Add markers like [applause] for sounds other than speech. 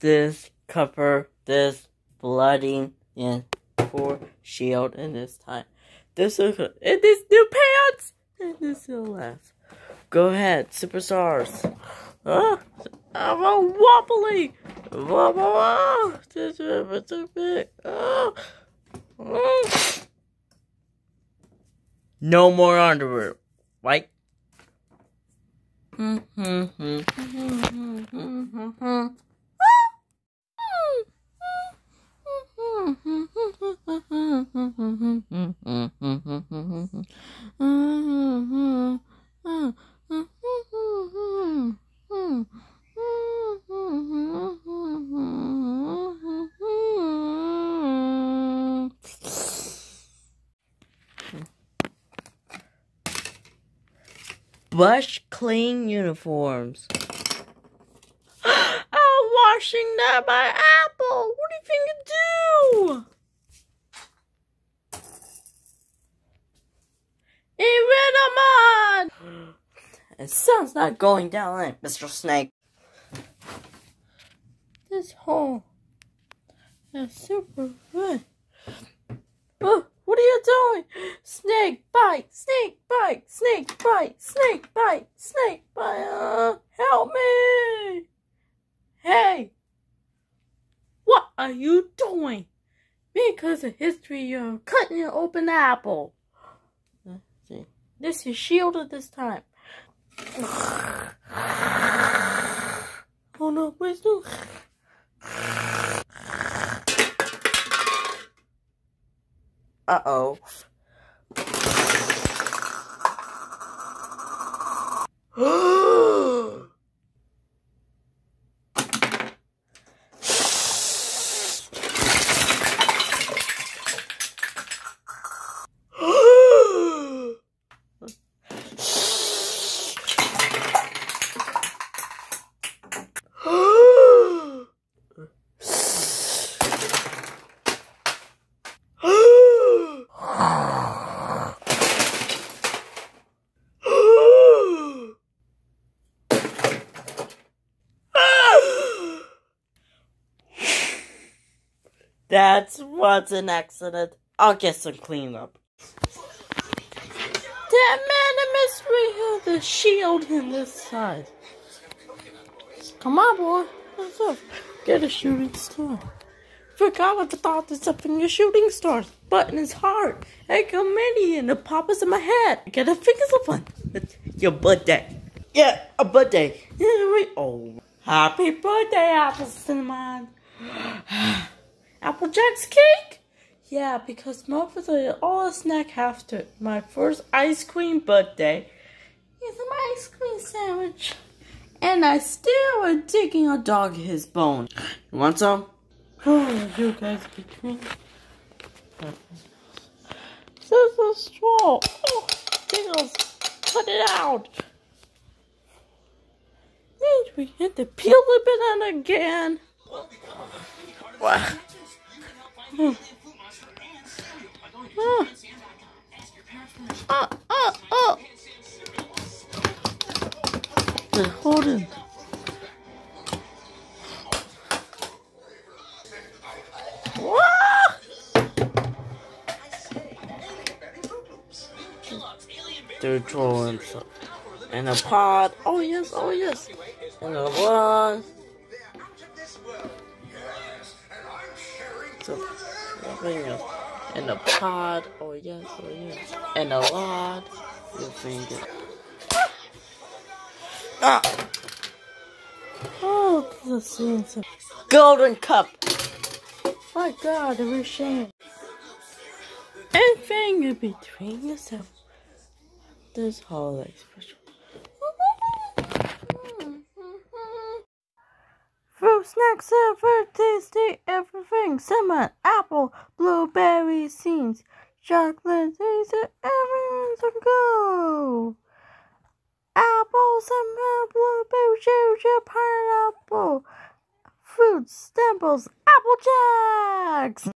this cover, this blooding, and for shield in this time. This is in this new pants, and this will laugh. Go ahead, superstars. Ah, I'm a wobbly. Wobble. This is too big. Oh. No more underwear, right? Brush clean uniforms. I'm [gasps] oh, washing down my apple. What do you think you do? Evenamon! The sun's not going down there, Mr. Snake. This hole is super good. Oh, what are you doing? Snake bite, snake bite, snake bite, snake bite, snake bite. Uh, help me! Hey, what are you doing? Because of history, you're cutting an open apple. This is shielded this time. Oh no, please no. Uh oh. [gasps] That's what's an accident. I'll get some cleanup. That man a mystery the shield in this side. Come on, boy. What's up? Get a shooting star. Forgot what the thought is up in your shooting stars. Button is hard. Hey, comedian, the poppers in my head. Get a fingers fun. It's [laughs] your birthday. Yeah, a birthday. Yeah, wait. Oh, happy birthday, Apple Cinnamon. [sighs] [sighs] Applejack's cake? Yeah, because most of the all snack after my first ice cream birthday is an ice cream sandwich. And I still am digging a dog his bone. You want some? Oh, you guys between. This is a straw. Oh, Diggles, cut it out. Means we had to peel the banana again. What? Uh, uh, uh, uh. Just hold it. They're trolling so. And a pod. Oh yes, oh yes. And a one. So, and a pod. Oh yes, oh yes. And a lot. Your finger. Ah. Oh, the scenes. Golden cup. My God, I'm ashamed. And finger between yourself. This holiday special. Snacks uh, are very tasty. Everything cinnamon, apple, blueberry seeds, chocolate, are everyone's a go. Apple, cinnamon, blueberry, cherry, pineapple, fruits, staples, apple jacks.